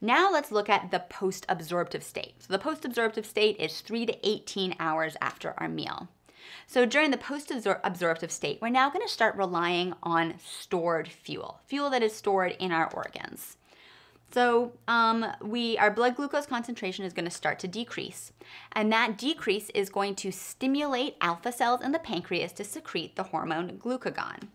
Now let's look at the post-absorptive state. So the post-absorptive state is 3 to 18 hours after our meal. So during the post-absorptive state, we're now going to start relying on stored fuel, fuel that is stored in our organs. So um, we, our blood glucose concentration is going to start to decrease. And that decrease is going to stimulate alpha cells in the pancreas to secrete the hormone glucagon.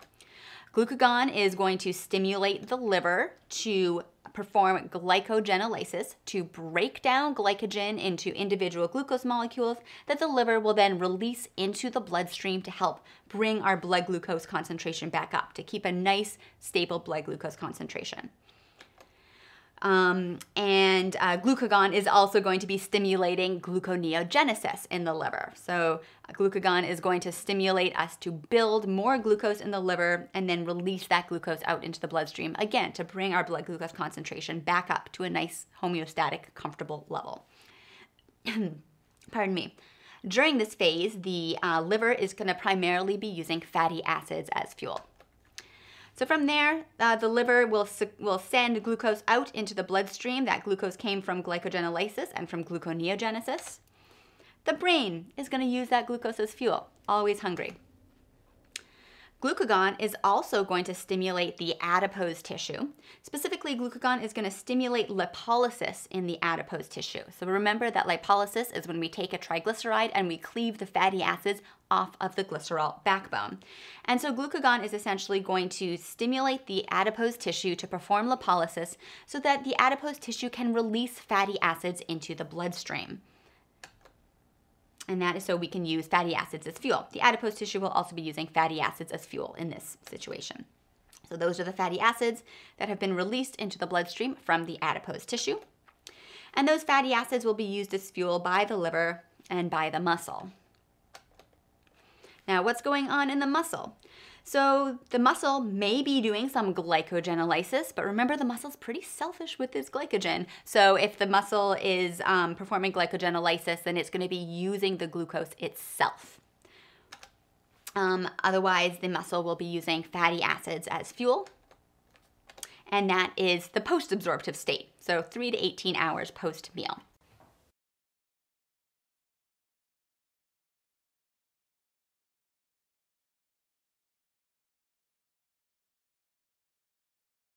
Glucagon is going to stimulate the liver to perform glycogenolysis to break down glycogen into individual glucose molecules that the liver will then release into the bloodstream to help bring our blood glucose concentration back up, to keep a nice, stable blood glucose concentration. Um, and uh, glucagon is also going to be stimulating gluconeogenesis in the liver. So uh, glucagon is going to stimulate us to build more glucose in the liver and then release that glucose out into the bloodstream, again, to bring our blood glucose concentration back up to a nice homeostatic, comfortable level. Pardon me. During this phase, the uh, liver is going to primarily be using fatty acids as fuel. So from there, uh, the liver will, will send glucose out into the bloodstream. That glucose came from glycogenolysis and from gluconeogenesis. The brain is going to use that glucose as fuel, always hungry. Glucagon is also going to stimulate the adipose tissue. Specifically, glucagon is going to stimulate lipolysis in the adipose tissue. So remember that lipolysis is when we take a triglyceride and we cleave the fatty acids off of the glycerol backbone. And so glucagon is essentially going to stimulate the adipose tissue to perform lipolysis so that the adipose tissue can release fatty acids into the bloodstream and that is so we can use fatty acids as fuel. The adipose tissue will also be using fatty acids as fuel in this situation. So those are the fatty acids that have been released into the bloodstream from the adipose tissue. And those fatty acids will be used as fuel by the liver and by the muscle. Now, what's going on in the muscle? So the muscle may be doing some glycogenolysis, but remember the muscle's pretty selfish with its glycogen. So if the muscle is um, performing glycogenolysis, then it's going to be using the glucose itself. Um, otherwise, the muscle will be using fatty acids as fuel. And that is the post-absorptive state, so 3 to 18 hours post-meal.